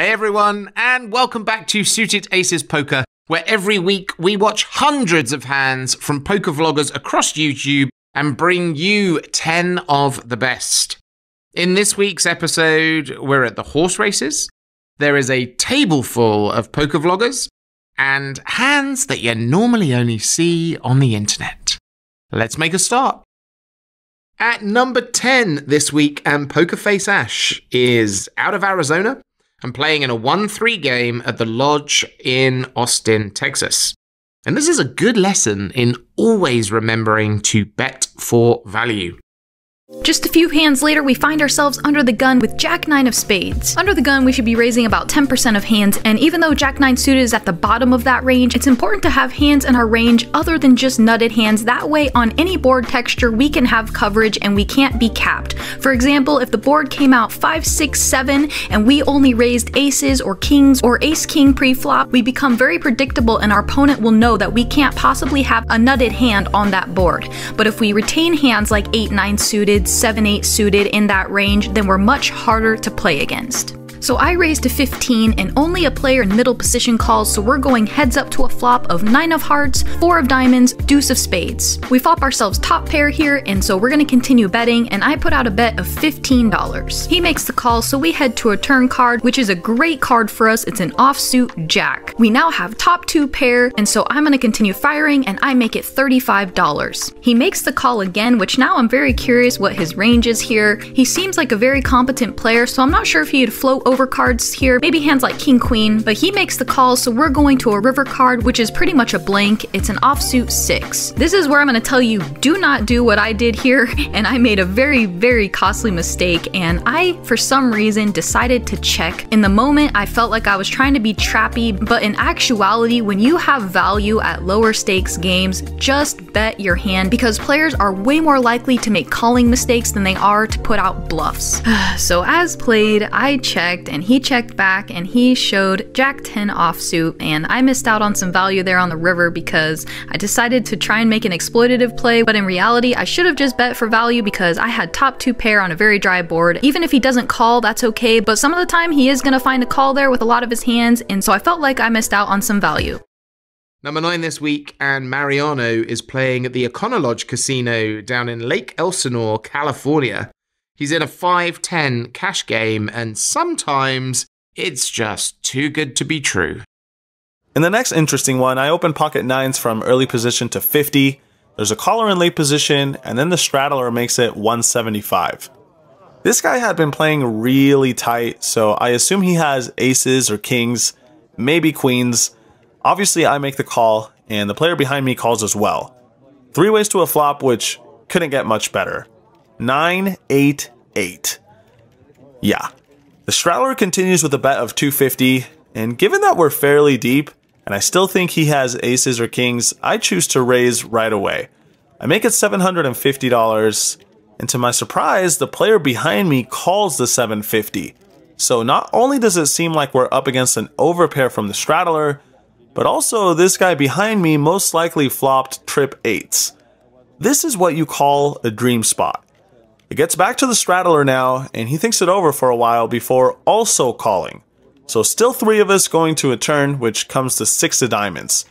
Hey everyone, and welcome back to Suited Aces Poker, where every week we watch hundreds of hands from poker vloggers across YouTube and bring you 10 of the best. In this week's episode, we're at the horse races. There is a table full of poker vloggers and hands that you normally only see on the internet. Let's make a start. At number 10 this week, and Pokerface Ash is out of Arizona and playing in a 1 3 game at the Lodge in Austin, Texas. And this is a good lesson in always remembering to bet for value. Just a few hands later, we find ourselves under the gun with Jack 9 of spades. Under the gun, we should be raising about 10% of hands, and even though Jack 9 suited is at the bottom of that range, it's important to have hands in our range other than just nutted hands. That way, on any board texture, we can have coverage and we can't be capped. For example, if the board came out 5, 6, 7, and we only raised aces or kings or ace king pre-flop, we become very predictable and our opponent will know that we can't possibly have a nutted hand on that board. But if we retain hands like 8, 9 suited, suited, 7-8 suited in that range, then we're much harder to play against. So I raised to 15 and only a player in middle position calls, so we're going heads up to a flop of 9 of hearts, 4 of diamonds, deuce of spades. We flop ourselves top pair here, and so we're going to continue betting, and I put out a bet of $15. He makes the call, so we head to a turn card, which is a great card for us. It's an offsuit jack. We now have top 2 pair, and so I'm going to continue firing, and I make it $35. He makes the call again, which now I'm very curious what his range is here. He seems like a very competent player, so I'm not sure if he'd float over cards here, maybe hands like King Queen, but he makes the call, so we're going to a river card, which is pretty much a blank. It's an offsuit 6. This is where I'm going to tell you do not do what I did here, and I made a very, very costly mistake, and I, for some reason, decided to check. In the moment, I felt like I was trying to be trappy, but in actuality, when you have value at lower stakes games, just bet your hand because players are way more likely to make calling mistakes than they are to put out bluffs. so as played, I checked checked and he checked back and he showed Jack 10 offsuit and I missed out on some value there on the river because I decided to try and make an exploitative play, but in reality I should have just bet for value because I had top 2 pair on a very dry board. Even if he doesn't call, that's okay, but some of the time he is going to find a call there with a lot of his hands and so I felt like I missed out on some value. Number nine this week, and Mariano is playing at the Econo Lodge Casino down in Lake Elsinore, California. He's in a 5 10 cash game, and sometimes it's just too good to be true. In the next interesting one, I open pocket nines from early position to 50. There's a caller in late position, and then the straddler makes it 175. This guy had been playing really tight, so I assume he has aces or kings, maybe queens. Obviously, I make the call, and the player behind me calls as well. Three ways to a flop, which couldn't get much better. 988. Yeah. The Straddler continues with a bet of 250, and given that we're fairly deep, and I still think he has aces or kings, I choose to raise right away. I make it $750, and to my surprise, the player behind me calls the 750. So not only does it seem like we're up against an overpair from the Straddler, but also this guy behind me most likely flopped trip 8s. This is what you call a dream spot. It gets back to the straddler now, and he thinks it over for a while before also calling. So still three of us going to a turn, which comes to six of diamonds.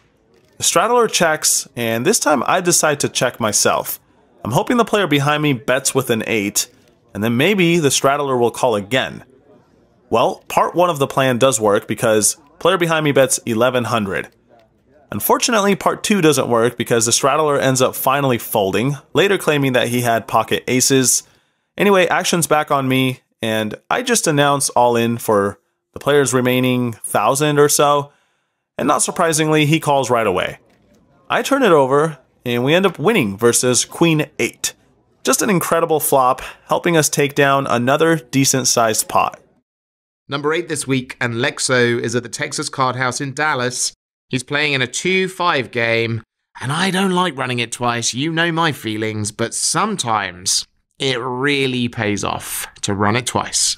The straddler checks, and this time I decide to check myself. I'm hoping the player behind me bets with an 8, and then maybe the straddler will call again. Well, part 1 of the plan does work because player behind me bets 1100. Unfortunately, part 2 doesn't work because the straddler ends up finally folding, later claiming that he had pocket aces, Anyway, action's back on me, and I just announce all in for the player's remaining thousand or so, and not surprisingly, he calls right away. I turn it over, and we end up winning versus Queen 8. Just an incredible flop, helping us take down another decent sized pot. Number 8 this week, and Lex O is at the Texas Card House in Dallas. He's playing in a 2 5 game, and I don't like running it twice, you know my feelings, but sometimes it really pays off to run it twice.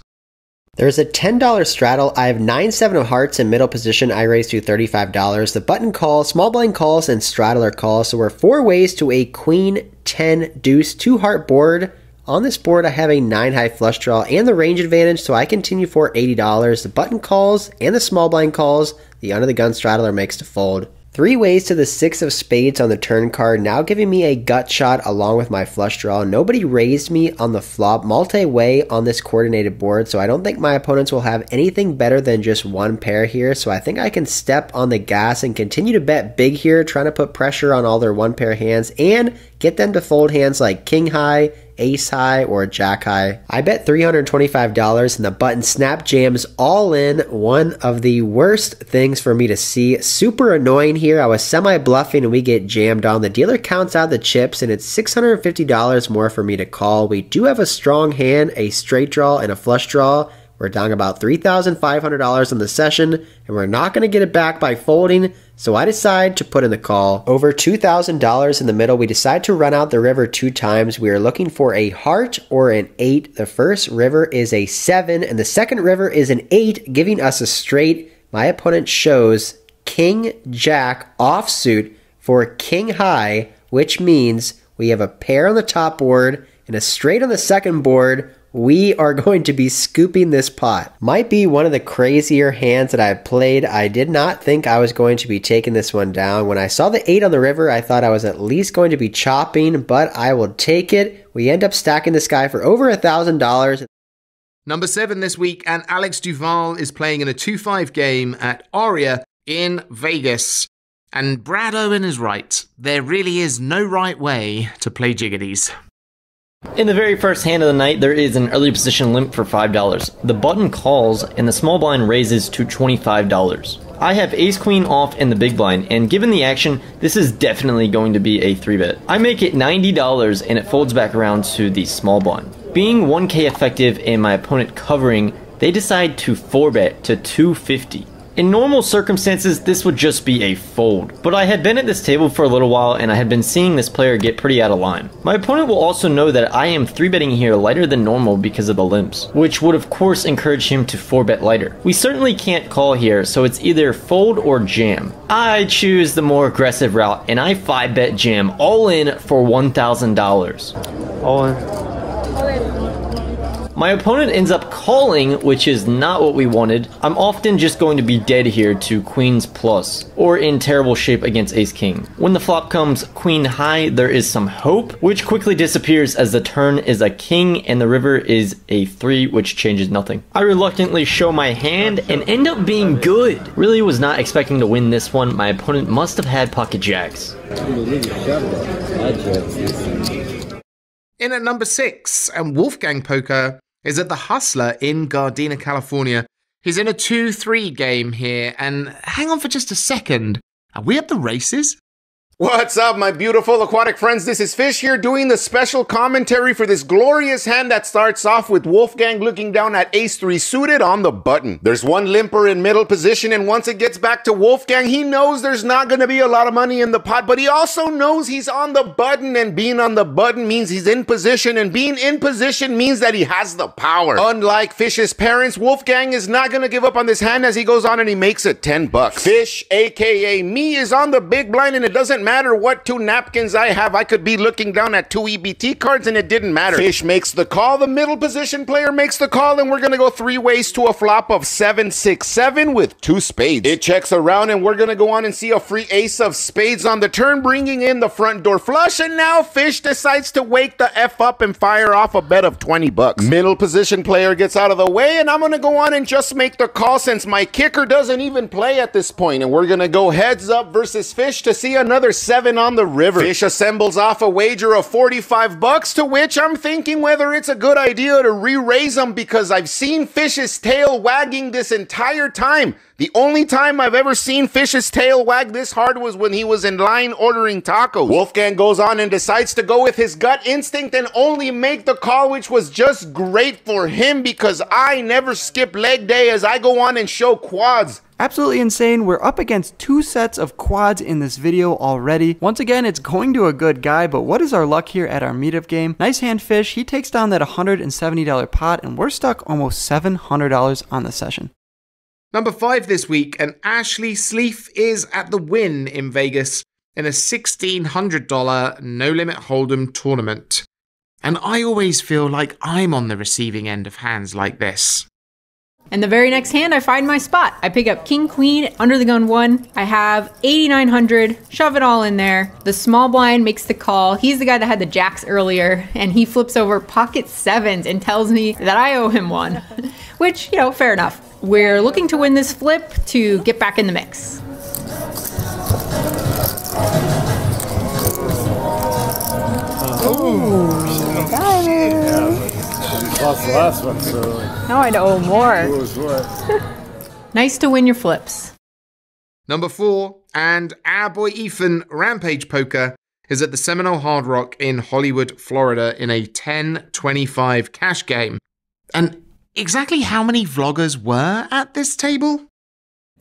There's a $10 straddle. I have 9 7 of hearts in middle position. I raise to $35. The button call, small blind calls, and straddler calls. So we're four ways to a queen 10 deuce, two heart board On this board, I have a 9 high flush draw and the range advantage, so I continue for $80. The button calls and the small blind calls, the under the gun straddler makes to fold. Three ways to the six of spades on the turn card, now giving me a gut shot along with my flush draw. Nobody raised me on the flop multi-way on this coordinated board, so I don't think my opponents will have anything better than just one pair here. So I think I can step on the gas and continue to bet big here, trying to put pressure on all their one pair hands and get them to fold hands like king high, ace high, or jack high. I bet $325 and the button snap jams all in. One of the worst things for me to see. Super annoying here. I was semi bluffing and we get jammed on. The dealer counts out the chips and it's $650 more for me to call. We do have a strong hand, a straight draw, and a flush draw. We're down about $3,500 on the session, and we're not going to get it back by folding, so I decide to put in the call. Over $2,000 in the middle, we decide to run out the river two times. We are looking for a heart or an 8. The first river is a 7, and the second river is an 8, giving us a straight. My opponent shows King Jack offsuit for King High, which means we have a pair on the top board and a straight on the second board we are going to be scooping this pot. Might be one of the crazier hands that I've played. I did not think I was going to be taking this one down. When I saw the 8 on the river, I thought I was at least going to be chopping, but I will take it. We end up stacking this guy for over a $1,000. Number seven this week, and Alex Duvall is playing in a 2 5 game at Aria in Vegas. And Brad Owen is right. There really is no right way to play jiggities. In the very first hand of the night, there is an early position limp for $5. The button calls and the small blind raises to $25. I have ace queen off in the big blind, and given the action, this is definitely going to be a 3 bet. I make it $90 and it folds back around to the small blind. Being 1k effective and my opponent covering, they decide to 4 bet to 250. In normal circumstances, this would just be a fold, but I had been at this table for a little while and I had been seeing this player get pretty out of line. My opponent will also know that I am 3-betting here lighter than normal because of the limps, which would of course encourage him to 4-bet lighter. We certainly can't call here, so it's either fold or jam. I choose the more aggressive route and I 5-bet jam all in for $1,000. All in. My opponent ends up calling, which is not what we wanted. I'm often just going to be dead here to queens plus, or in terrible shape against ace king. When the flop comes queen high, there is some hope, which quickly disappears as the turn is a king and the river is a 3, which changes nothing. I reluctantly show my hand and end up being good. Really was not expecting to win this one. My opponent must have had pocket jacks. In at number six, and Wolfgang Poker is at the Hustler in Gardena, California. He's in a 2 3 game here, and hang on for just a second. Are we at the races? What's up, my beautiful aquatic friends? This is Fish here doing the special commentary for this glorious hand that starts off with Wolfgang looking down at ace 3 suited on the button. There's one limper in middle position, and once it gets back to Wolfgang, he knows there's not going to be a lot of money in the pot, but he also knows he's on the button, and being on the button means he's in position, and being in position means that he has the power. Unlike Fish's parents, Wolfgang is not going to give up on this hand as he goes on and he makes it 10 bucks. Fish, aka me, is on the big blind, and it doesn't matter matter what two napkins I have, I could be looking down at two EBT cards and it didn't matter. Fish makes the call, the middle position player makes the call, and we're gonna go three ways to a flop of seven, six, seven with two spades. It checks around and we're gonna go on and see a free ace of spades on the turn, bringing in the front door flush, and now Fish decides to wake the F up and fire off a bet of 20 bucks. Middle position player gets out of the way, and I'm gonna go on and just make the call since my kicker doesn't even play at this point, and we're gonna go heads up versus Fish to see another seven on the river. Fish assembles off a wager of 45 bucks, to which I'm thinking whether it's a good idea to re-raise them because I've seen Fish's tail wagging this entire time. The only time I've ever seen Fish's tail wag this hard was when he was in line ordering tacos. Wolfgang goes on and decides to go with his gut instinct and only make the call, which was just great for him because I never skip leg day as I go on and show quads. Absolutely insane. We're up against two sets of quads in this video already. Once again, it's going to a good guy, but what is our luck here at our meetup game? Nice hand fish. He takes down that $170 pot, and we're stuck almost $700 on the session. Number five this week, and Ashley Sleeth is at the Wynn in Vegas in a $1,600 no limit hold'em tournament. And I always feel like I'm on the receiving end of hands like this. And the very next hand, I find my spot. I pick up King Queen under the gun one. I have 8,900, shove it all in there. The small blind makes the call. He's the guy that had the jacks earlier, and he flips over pocket sevens and tells me that I owe him one, which, you know, fair enough. We're looking to win this flip to get back in the mix. Oh you lost the last one, so Now I owe more. who was what? Nice to win your flips. Number four, and our boy Ethan Rampage Poker is at the Seminole Hard Rock in Hollywood, Florida in a 1025 cash game. And exactly how many vloggers were at this table?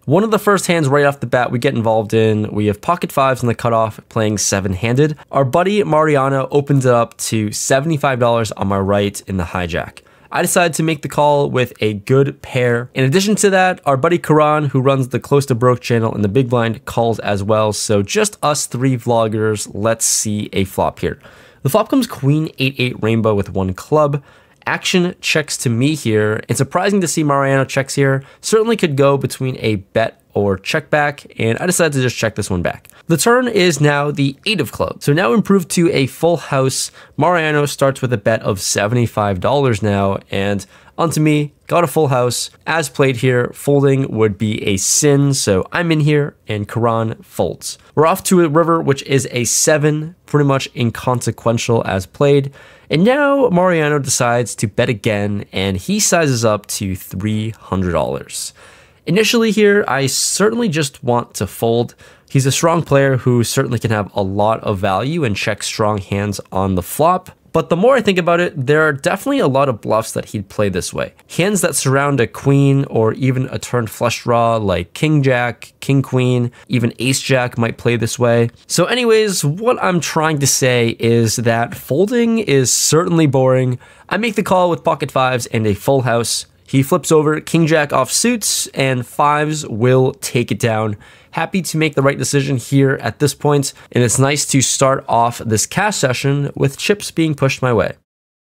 One of the first hands right off the bat we get involved in, we have pocket fives in the cutoff playing seven handed. Our buddy Mariano opens it up to $75 on my right in the hijack. I decided to make the call with a good pair. In addition to that, our buddy Karan, who runs the Close2Broke channel in the Big Blind, calls as well. So just us three vloggers, let's see a flop here. The flop comes Queen 8-8 Rainbow with one club. Action checks to me here. It's surprising to see Mariano checks here. Certainly could go between a bet or check back, and I decided to just check this one back. The turn is now the 8 of clubs. So now improved to a full house. Mariano starts with a bet of $75 now, and onto me, got a full house. As played here, folding would be a sin, so I'm in here, and Karan folds. We're off to a river, which is a 7, pretty much inconsequential as played. And now Mariano decides to bet again, and he sizes up to $300. Initially, here, I certainly just want to fold. He's a strong player who certainly can have a lot of value and check strong hands on the flop. But the more I think about it, there are definitely a lot of bluffs that he'd play this way. Hands that surround a queen or even a turned flush draw like king jack, king queen, even ace jack might play this way. So anyways, what I'm trying to say is that folding is certainly boring. I make the call with pocket fives and a full house. He flips over king jack off suits and fives will take it down. Happy to make the right decision here at this point, and it's nice to start off this cash session with chips being pushed my way.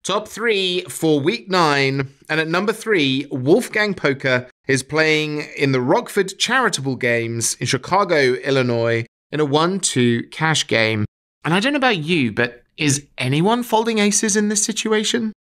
Top three for week nine. And at number three, Wolfgang Poker is playing in the Rockford Charitable Games in Chicago, Illinois, in a 1 2 cash game. And I don't know about you, but is anyone folding aces in this situation?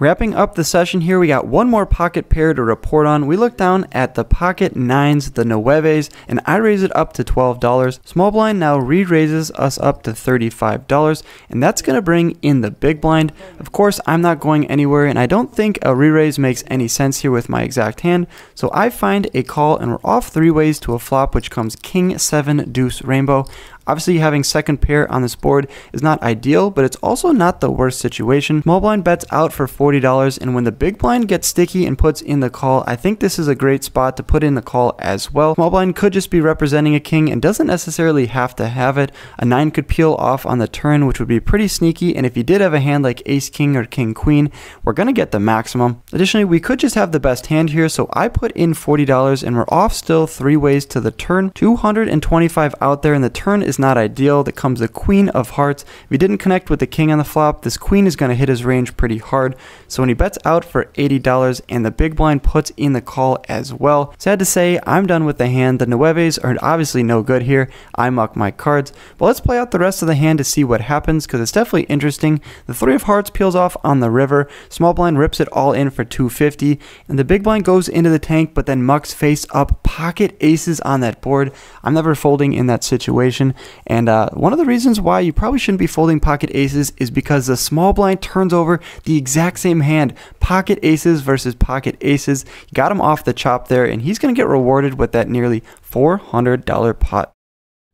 Wrapping up the session here, we got one more pocket pair to report on. We look down at the pocket nines, the nueves, and I raise it up to $12. Small blind now re-raises us up to $35, and that's going to bring in the big blind. Of course, I'm not going anywhere, and I don't think a re-raise makes any sense here with my exact hand, so I find a call, and we're off three ways to a flop, which comes king, seven, deuce, rainbow. Obviously, having second pair on this board is not ideal, but it's also not the worst situation. Small blind bets out for $40, and when the big blind gets sticky and puts in the call, I think this is a great spot to put in the call as well. Small blind could just be representing a king and doesn't necessarily have to have it. A 9 could peel off on the turn, which would be pretty sneaky, and if you did have a hand like ace king or king queen, we're going to get the maximum. Additionally, we could just have the best hand here, so I put in $40 and we're off still three ways to the turn. 225 out there, and the turn not ideal. That comes the queen of hearts. If he didn't connect with the king on the flop, this queen is going to hit his range pretty hard. So when he bets out for $80 and the big blind puts in the call as well, sad to say, I'm done with the hand. The nueves are obviously no good here. I muck my cards. But let's play out the rest of the hand to see what happens because it's definitely interesting. The three of hearts peels off on the river. Small blind rips it all in for 250 and the big blind goes into the tank but then mucks face up pocket aces on that board. I'm never folding in that situation. And uh, one of the reasons why you probably shouldn't be folding pocket aces is because the small blind turns over the exact same hand. Pocket aces versus pocket aces. Got him off the chop there, and he's going to get rewarded with that nearly $400 pot.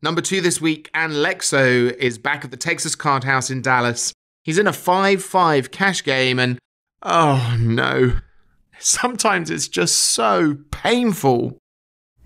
Number two this week, and Lex O is back at the Texas Card House in Dallas. He's in a 5 5 cash game, and oh no. Sometimes it's just so painful.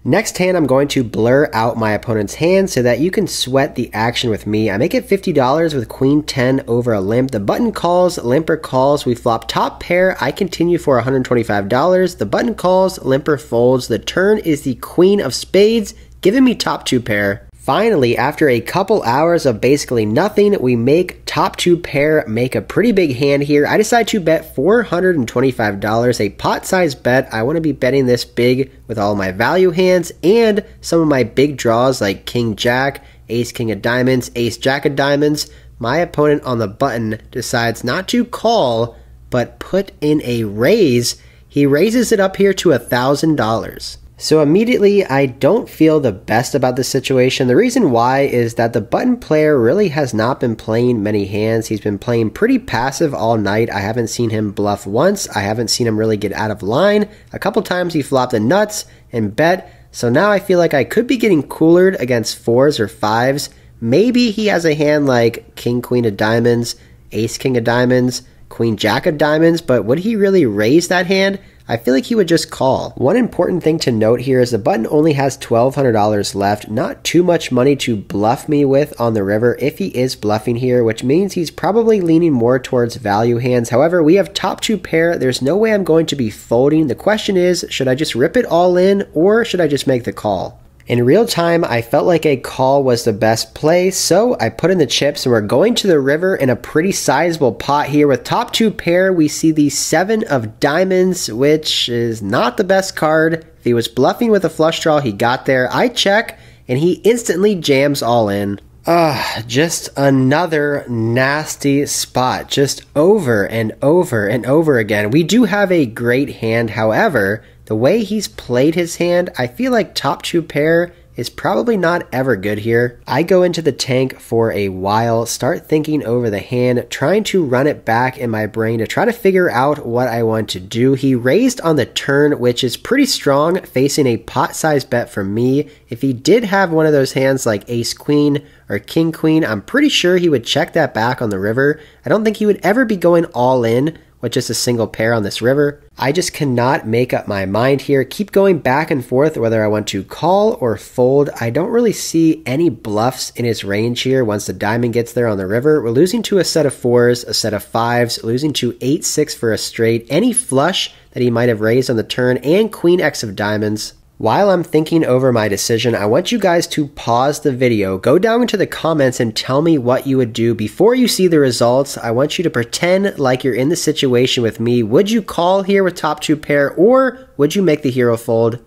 Next hand, I'm going to blur out my opponent's hand so that you can sweat the action with me. I make it $50 with queen 10 over a limp. The button calls, limper calls. We flop top pair. I continue for $125. The button calls, limper folds. The turn is the queen of spades, giving me top two pair. Finally, after a couple hours of basically nothing, we make top two pair make a pretty big hand here. I decide to bet $425, a pot size bet. I want to be betting this big with all my value hands and some of my big draws like King Jack, Ace King of Diamonds, Ace Jack of Diamonds. My opponent on the button decides not to call, but put in a raise. He raises it up here to $1,000. So immediately, I don't feel the best about this situation. The reason why is that the button player really has not been playing many hands. He's been playing pretty passive all night. I haven't seen him bluff once. I haven't seen him really get out of line. A couple times he flopped the nuts and bet. So now I feel like I could be getting coolered against fours or fives. Maybe he has a hand like King Queen of Diamonds, Ace King of Diamonds, Queen Jack of Diamonds, but would he really raise that hand? I feel like he would just call. One important thing to note here is the button only has $1,200 left, not too much money to bluff me with on the river if he is bluffing here, which means he's probably leaning more towards value hands. However, we have top two pair. There's no way I'm going to be folding. The question is, should I just rip it all in or should I just make the call? In real time, I felt like a call was the best play, so I put in the chips and we're going to the river in a pretty sizable pot here. With top two pair, we see the seven of diamonds, which is not the best card. If he was bluffing with a flush draw, he got there. I check, and he instantly jams all in. Ah, just another nasty spot, just over and over and over again. We do have a great hand, however, the way he's played his hand, I feel like top two pair is probably not ever good here. I go into the tank for a while, start thinking over the hand, trying to run it back in my brain to try to figure out what I want to do. He raised on the turn, which is pretty strong, facing a pot size bet from me. If he did have one of those hands like ace queen or king queen, I'm pretty sure he would check that back on the river. I don't think he would ever be going all in with just a single pair on this river. I just cannot make up my mind here. Keep going back and forth whether I want to call or fold. I don't really see any bluffs in his range here once the diamond gets there on the river. We're losing to a set of fours, a set of fives, losing to 8 6 for a straight. Any flush that he might have raised on the turn, and Queen X of diamonds. While I'm thinking over my decision, I want you guys to pause the video, go down into the comments and tell me what you would do before you see the results. I want you to pretend like you're in the situation with me. Would you call here with top two pair or would you make the hero fold?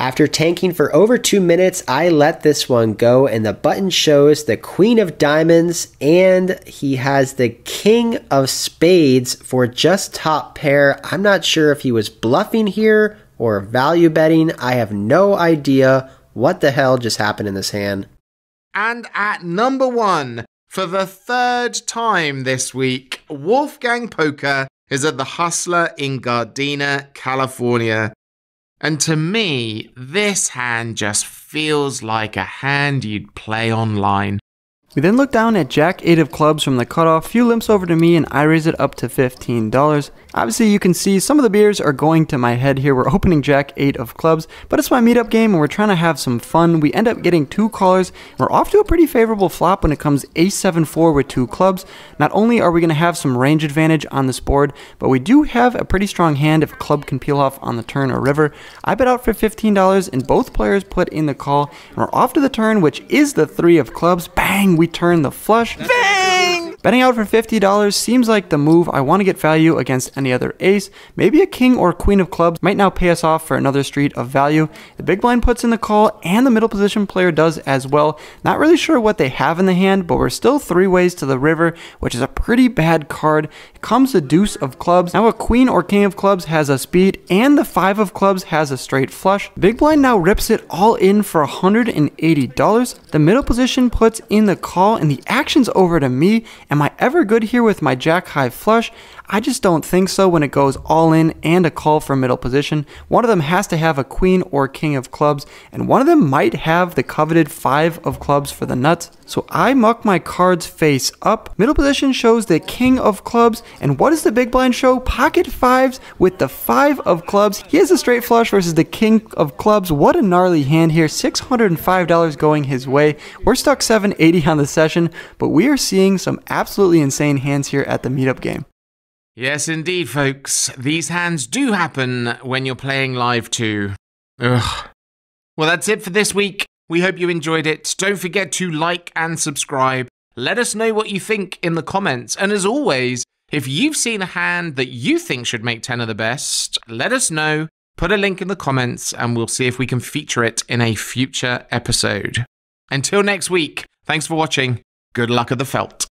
After tanking for over two minutes, I let this one go, and the button shows the Queen of Diamonds, and he has the King of Spades for just top pair. I'm not sure if he was bluffing here or value betting. I have no idea what the hell just happened in this hand. And at number one, for the third time this week, Wolfgang Poker is at the Hustler in Gardena, California. And to me, this hand just feels like a hand you'd play online. We then look down at Jack 8 of clubs from the cutoff, few limps over to me, and I raise it up to $15. Obviously, you can see some of the beers are going to my head here. We're opening Jack 8 of clubs, but it's my meetup game and we're trying to have some fun. We end up getting two callers. We're off to a pretty favorable flop when it comes Ace 7 4 with two clubs. Not only are we going to have some range advantage on this board, but we do have a pretty strong hand if a club can peel off on the turn or river. I bet out for $15 and both players put in the call. And we're off to the turn, which is the 3 of clubs. Bang! we turn the flush. Bang! Betting out for $50 seems like the move. I want to get value against any other ace. Maybe a king or queen of clubs might now pay us off for another street of value. The big blind puts in the call and the middle position player does as well. Not really sure what they have in the hand, but we're still three ways to the river, which is a pretty bad card. It comes the deuce of clubs. Now a queen or king of clubs has a speed and the five of clubs has a straight flush. Big blind now rips it all in for $180. The middle position puts in the call and the action's over to me. Am I ever good here with my jack high flush? I just don't think so when it goes all in and a call for middle position. One of them has to have a queen or king of clubs, and one of them might have the coveted five of clubs for the nuts. So I muck my cards face up. Middle position shows the king of clubs, and what does the big blind show? Pocket fives with the five of clubs. He has a straight flush versus the king of clubs. What a gnarly hand here. $605 going his way. We're stuck 780 on the session, but we are seeing some absolutely insane hands here at the meetup game. Yes, indeed, folks. These hands do happen when you're playing live too. Ugh. Well, that's it for this week. We hope you enjoyed it. Don't forget to like and subscribe. Let us know what you think in the comments. And as always, if you've seen a hand that you think should make 10 of the best, let us know. Put a link in the comments and we'll see if we can feature it in a future episode. Until next week, thanks for watching. Good luck at the felt.